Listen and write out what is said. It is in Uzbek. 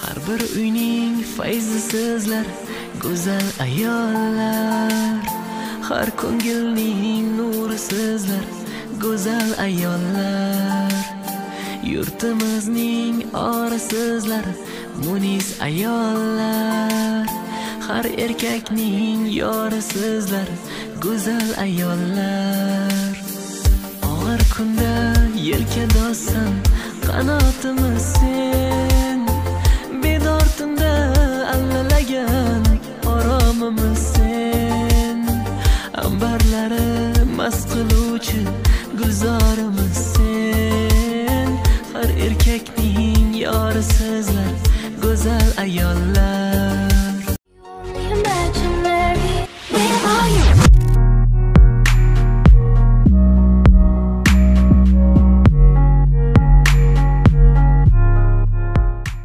har bir uyning fayzi sizlar go'zal ayollar. Har ko'ngilning nuri sizlar go'zal ayollar. Yurtimizning ori sizlar munis ayollar. Har erkakning yori sizlar go'zal ayollar. Og'ir kunda yelkadosan qanotimiz sen hammamiz sen ambarlari mast qiluvchi gulzorimiz sen har erkakning yorisizlar go'zal ayollar.